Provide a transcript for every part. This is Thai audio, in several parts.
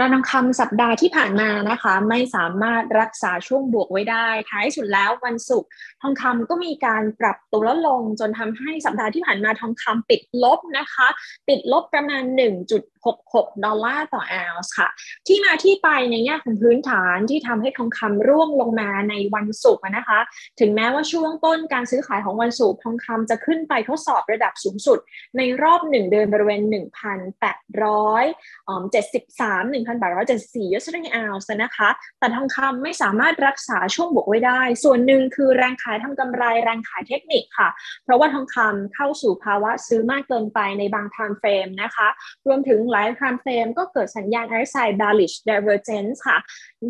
ราทองคำสัปดาห์ที่ผ่านมานะคะ ไม่สามารถรักษาช่วงบวกไว้ได้ ท้ายสุดแล้ววันศุกร์ทองคำก็มีการปรับตัวลดลง จนทำให้สัปดาห์ที่ผ่านมาทองคำปิดลบนะคะ ปิดลบประมาณ 1.66 ดอลลาร์ต่อออนซ์ค่ะ ที่มาที่ไปในแง่ของพื้นฐานที่ทำให้ทองคำร่วงลงมาในวันศุกร์นะคะ ถึงแม้ว่าช่วงต้นการซื้อขายของวันศุกร์ทองคำจะขึ้นไปทดสอบระดับสูงสุด ในรอบ 1 เดือนบริเวณ 1,873 1,874 USD ออนซ์นะคะ แต่ทองคำไม่สามารถรักษาช่วงบวกไว้ได้ ส่วนหนึ่งคือแรงขายทำกำไรแรงขายเทคนิคค่ะ เพราะว่าทองคำเข้าสู่ภาวะซื้อมากเกินไปในบาง time frame นะคะ รวมถึงหลาย time frame ก็เกิดสัญญาณ RSI bearish divergence ค่ะ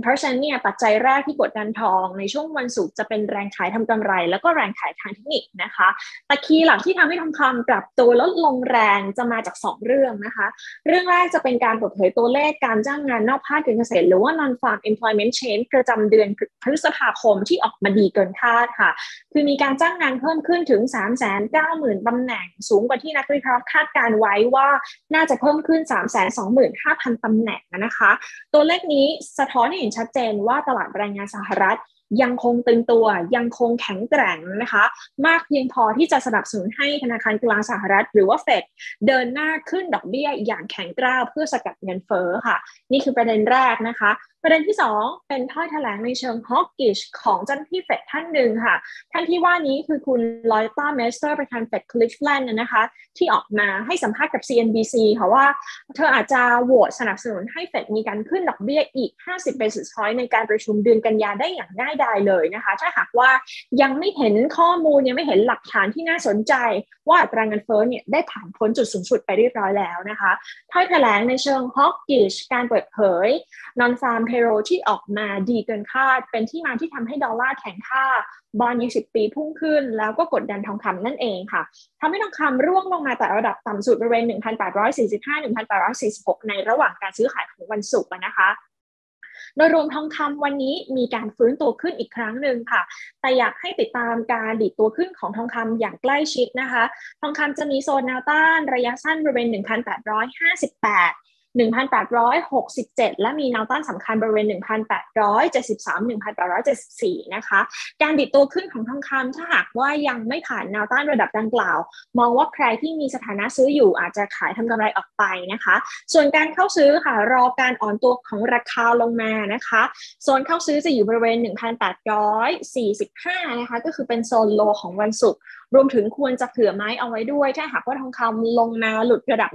เพราะฉะนั้นเนี่ยปัจจัยแรกที่กดดันทองในช่วงวันศุกร์จะเป็นแรงขายทำกำไร แล้วก็แรงขายทางเทคนิคนะคะตะคีหลักที่ทำให้ทองคำปรับตัวลดลงแรงจะมาจาก 2 เรื่องนะคะ เรื่องแรกจะเป็นการเปิดเผยตัวเลขการจ้างงานนอกภาคการเกษตรหรือว่า non farm employment change ประจำเดือนพฤษภาคมที่ออกมาดีเกินคาดค่ะ คือมีการจ้างงานเพิ่มขึ้นถึง 3 9 0 0 0 0ตำแหน่งสูงกว่าที่นักวิเคราะห์คาดการไว้ว่าน่าจะเพิ่มขึ้น 3 2 5 0 0 0ตำแหน่งนะคะ ตัวเลขนี้สะท้อนให้เห็นชัดเจนว่าตลาดแรงงานสหรัฐ ยังคงตึงตัว ยังคงแข็งแกร่งนะคะ มากเพียงพอที่จะสนับสนุนให้ธนาคารกลางสหรัฐ หรือว่าเฟดเดินหน้าขึ้นดอกเบี้ยอย่างแข็งกร้าวเพื่อสกัดเงินเฟ้อค่ะ นี่คือประเด็นแรกนะคะประเด็นที่ 2 เป็นถ้อยแถลงในเชิง hawkish ของเจ้าหน้าที่เฟดท่านหนึ่งค่ะ ท่านที่ว่านี้คือคุณลอเรตต้าเมสเตอร์ประธานเฟดคลิฟแลนด์นะคะ ที่ออกมาให้สัมภาษณ์กับ CNBC ค่ะว่า เธออาจจะโหวตสนับสนุนให้เฟดมีการขึ้นดอกเบี้ยอีก 50 basis point ในการประชุมเดือนกันยาได้อย่างง่ายดายเลยนะคะ ถ้าหากว่ายังไม่เห็นข้อมูลยังไม่เห็นหลักฐานที่น่าสนใจ ว่าอัตราเงินเฟ้อเนี่ยได้ผ่านพ้นจุดสูงสุดไปเรียบร้อยแล้วนะคะถ้อยแถลงในเชิงฮอกกิชการเปิดเผย non farm payroll ที่ออกมาดีเกินคาด เป็นที่มาที่ทำให้ดอลลาร์แข็งค่า บอลยี่สิบปีพุ่งขึ้น แล้วก็กดดันทองคำนั่นเองค่ะทำให้ทองคำร่วงลงมาแต่ระดับต่ำสุดบริเวณ 1,845-1,846 ในระหว่างการซื้อขายของวันศุกร์นะคะโดยรวมทองคำวันนี้มีการฟื้นตัวขึ้นอีกครั้งหนึ่งค่ะ แต่อยากให้ติดตามการดิดตัวขึ้นของทองคำอย่างใกล้ชิดนะคะ ทองคำจะมีโซนแนวต้านระยะสั้นบริเวณ 1,858 1,867 และมีแนวต้านสำคัญบริเวณ 1,873 1,874 นะคะ การดิดตัวขึ้นของทองคำถ้าหากว่ายังไม่ผ่านแนวต้านระดับดังกล่าว มองว่าใครที่มีสถานะซื้ออยู่อาจจะขายทำกำไรออกไปนะคะ ส่วนการเข้าซื้อค่ะรอการอ่อนตัวของราคาลงมานะคะ โซนเข้าซื้อจะอยู่บริเวณ 1,845 นะคะ ก็คือเป็นโซนโลของวันศุกร์รวมถึงควรจะเผื่อไม้เอาไว้ด้วย ถ้าหากว่าทองคำลงมาหลุดระดับ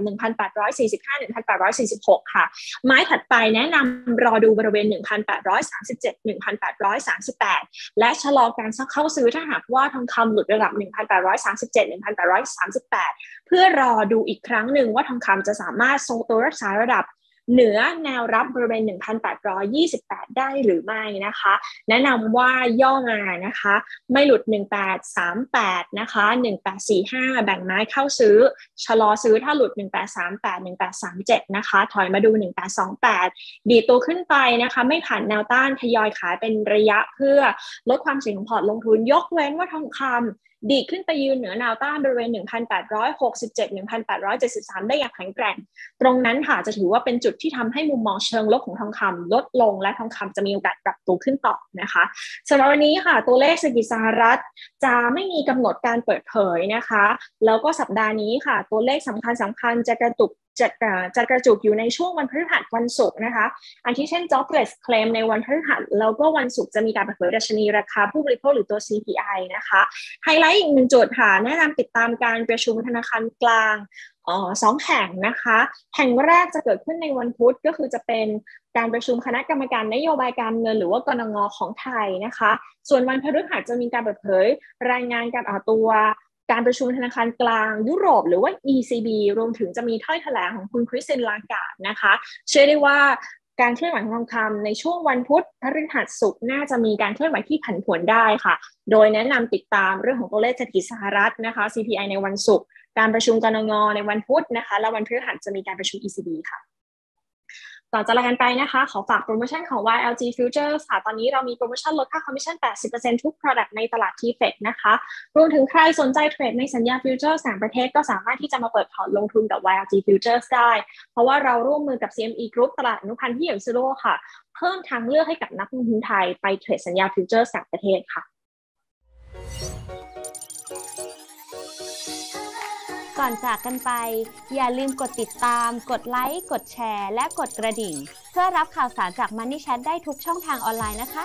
2016 ค่ะ ไม้ถัดไปแนะนำรอดูบริเวณ 1,837 1,838 และชะลอการเข้าซื้อถ้าหากว่าทองคำหลุดระดับ 1,837 1,838 เพื่อรอดูอีกครั้งหนึ่งว่าทองคำจะสามารถทรงตัวรักษาระดับ เหนือแนวรับบริเวณ 1,828 ได้หรือไม่นะคะ แนะนำว่าย่อมานะคะ ไม่หลุด 1838 นะคะ 1845 แบ่งไม้เข้าซื้อ ชะลอซื้อถ้าหลุด 1838 1837 นะคะ ถอยมาดู 1828 ดีตัวขึ้นไปนะคะ ไม่ผ่านแนวต้านทยอยขายเป็นระยะเพื่อลดความเสี่ยงของพอร์ตลงทุน ยกเว้นว่าทองคำ ดีขึ้นไปยืนเหนือแนวต้านบริเวณ 1,867 1,873 ได้อย่างแข็งแกร่ง ตรงนั้นค่ะจะถือว่าเป็นจุดที่ทำให้มุมมองเชิงลบของทองคำลดลง และทองคำจะมีโอกาสปรับตัวขึ้นต่อนะคะสำหรับวันนี้ค่ะตัวเลขเศรษฐกิจสหรัฐ จะไม่มีกำหนดการเปิดเผยนะคะ แล้วก็สัปดาห์นี้ค่ะ ตัวเลขสำคัญสำคัญจะกระตุก จะจะกระจุกอยู่ในช่วงวันพฤหัสวันศุกร์นะคะ อันที่เช่น jobless claim ในวันพฤหัสแล้วก็วันศุกร์จะมีการเปิดเผยดัชนีราคาผู้บริโภคหรือตัว CPI นะคะ ไฮไลท์อีกหนึ่งจุดค่ะแนะนำติดตามการประชุมธนาคารกลางอ๋อสองแห่งนะคะ แห่งแรกจะเกิดขึ้นในวันพุธก็คือจะเป็นการประชุมคณะกรรมการนโยบายการเงินหรือว่ากรงงของไทยนะคะ ส่วนวันพฤหัสจะมีการเปิดเผยรายงานการออกตัว การประชุมธนาคารกลางยุโรปหรือว่า ECB รวมถึงจะมีถ้อยแถลงของคุณคริสเซนลากาดนะคะ เชื่อได้ว่าการเคลื่อนไหวของทองคำในช่วงวันพุธพฤหัสศุกร์น่าจะมีการเคลื่อนไหวที่ผันผวนได้ค่ะ โดยแนะนำติดตามเรื่องของตัวเลขเศรษฐกิจสหรัฐนะคะ CPI ในวันศุกร์การประชุมกนงในวันพุธนะคะ และวันพฤหัสจะมีการประชุม ECB ค่ะ ก่อนจะลากันไปนะคะ ขอฝากโปรโมชั่นของ YLG Futures ค่ะ ตอนนี้เรามีโปรโมชั่นลดค่าคอมมิชชั่น 80%ทุก Product ในตลาด TFEX นะคะ รวมถึงใครสนใจเทรดในสัญญา Futures ต่างประเทศก็สามารถที่จะมาเปิดพอร์ตลงทุนกับ YLG Futures ได้ เพราะว่าเราร่วมมือกับ CME Group ตลาดอนุพันธ์ที่ใหญ่สุดในโลกค่ะ เพิ่มทางเลือกให้กับนักลงทุนไทยไปเทรดสัญญา Futures ต่างประเทศค่ะ ก่อนจากกันไป อย่าลืมกดติดตาม กดไลค์ กดแชร์ และกดกระดิ่ง เพื่อรับข่าวสารจาก Money Chat ได้ทุกช่องทางออนไลน์นะคะ